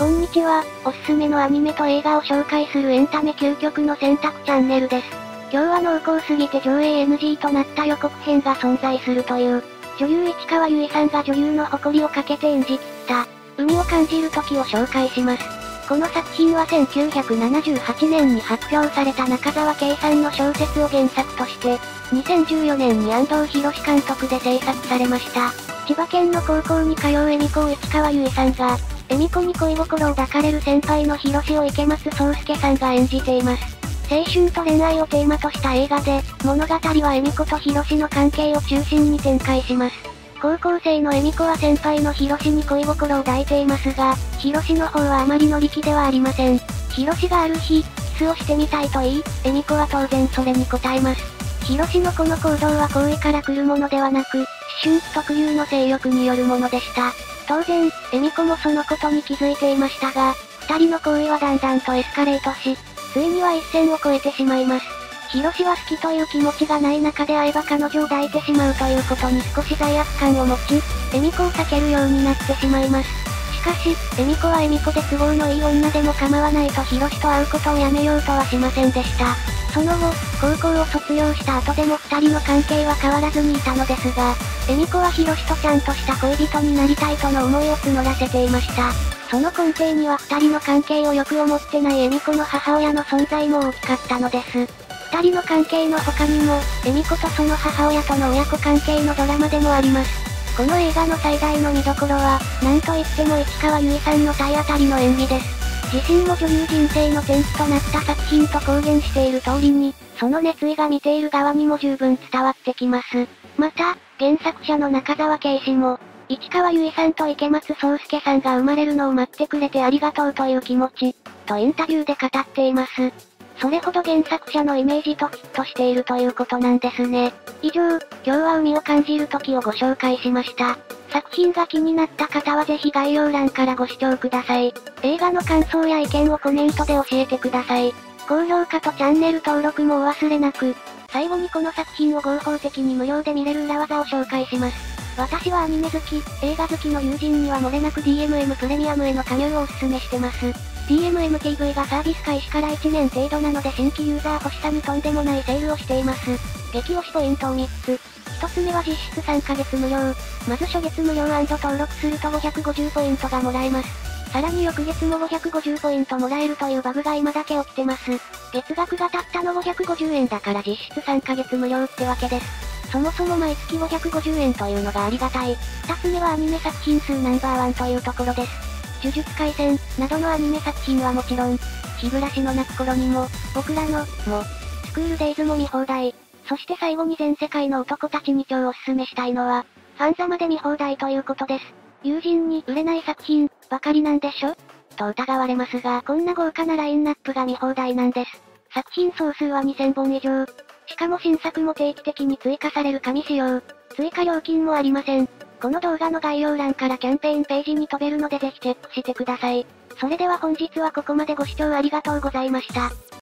こんにちは、おすすめのアニメと映画を紹介するエンタメ究極の選択チャンネルです。今日は濃厚すぎて上映 NG となった予告編が存在するという、女優市川由衣さんが女優の誇りをかけて演じ切った、海を感じる時を紹介します。この作品は1978年に発表された中沢圭さんの小説を原作として、2014年に安藤博監督で制作されました。千葉県の高校に通う恵美子を市川由衣さんが、恵美子に恋心を抱かれる先輩の広志を池松壮介さんが演じています。青春と恋愛をテーマとした映画で、物語は恵美子と広志の関係を中心に展開します。高校生の恵美子は先輩の広志に恋心を抱いていますが、広志の方はあまり乗り気ではありません。広志がある日、キスをしてみたいと言い、恵美子は当然それに応えます。広志のこの行動は好意から来るものではなく、思春期特有の性欲によるものでした。当然、エミコもそのことに気づいていましたが、二人の行為はだんだんとエスカレートし、ついには一線を越えてしまいます。ヒロシは好きという気持ちがない中で会えば彼女を抱いてしまうということに少し罪悪感を持ち、エミコを避けるようになってしまいます。しかし、エミコはエミコで都合のいい女でも構わないとヒロシと会うことをやめようとはしませんでした。その後、高校を卒業した後でも二人の関係は変わらずにいたのですが、恵美子はヒロシとちゃんとした恋人になりたいとの思いを募らせていました。その根底には二人の関係をよく思ってない恵美子の母親の存在も大きかったのです。二人の関係の他にも、恵美子とその母親との親子関係のドラマでもあります。この映画の最大の見どころは、なんといっても市川由衣さんの体当たりの演技です。自身も女優人生の転機となった作品と公言している通りに、その熱意が見ている側にも十分伝わってきます。また、原作者の中沢圭司も、市川由衣さんと池松壮介さんが生まれるのを待ってくれてありがとうという気持ち、とインタビューで語っています。それほど原作者のイメージとフィットしているということなんですね。以上、今日は海を感じる時をご紹介しました。作品が気になった方はぜひ概要欄からご視聴ください。映画の感想や意見をコメントで教えてください。高評価とチャンネル登録もお忘れなく。最後にこの作品を合法的に無料で見れる裏技を紹介します。私はアニメ好き、映画好きの友人には漏れなく DMM プレミアムへの加入をお勧めしてます。DMMTV がサービス開始から1年程度なので新規ユーザー欲しさにとんでもないセールをしています。激推しポイントを3つ。1つ目は実質3ヶ月無料。まず初月無料登録すると550ポイントがもらえます。さらに翌月も550ポイントもらえるというバグが今だけ起きてます。月額がたったの550円だから実質3ヶ月無料ってわけです。そもそも毎月550円というのがありがたい。2つ目はアニメ作品数ナンバーワンというところです。呪術廻戦、などのアニメ作品はもちろん、日暮らしの泣く頃にも、僕らの、も、スクールデイズも見放題。そして最後に全世界の男たちに超おすすめしたいのは、ファンザまで見放題ということです。友人に売れない作品、ばかりなんでしょ？と疑われますが、こんな豪華なラインナップが見放題なんです。作品総数は2000本以上。しかも新作も定期的に追加される紙仕様。追加料金もありません。この動画の概要欄からキャンペーンページに飛べるのでぜひチェックしてください。それでは本日はここまでご視聴ありがとうございました。